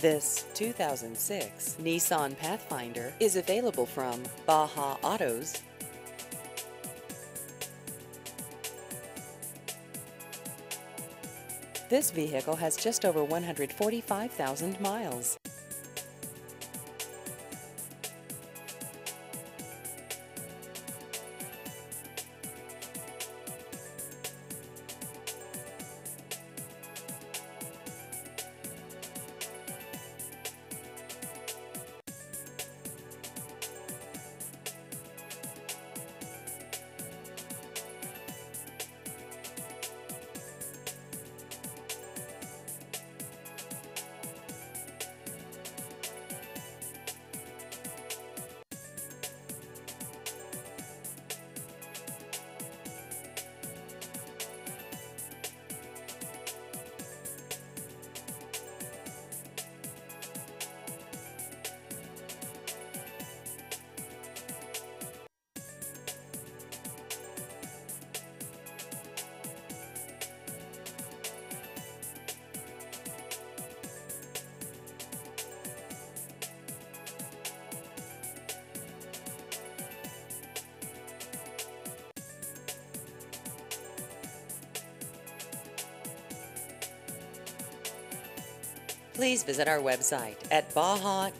This 2006 Nissan Pathfinder is available from Baja Autos. This vehicle has just over 145,000 miles. Please visit our website at baja-auto.com.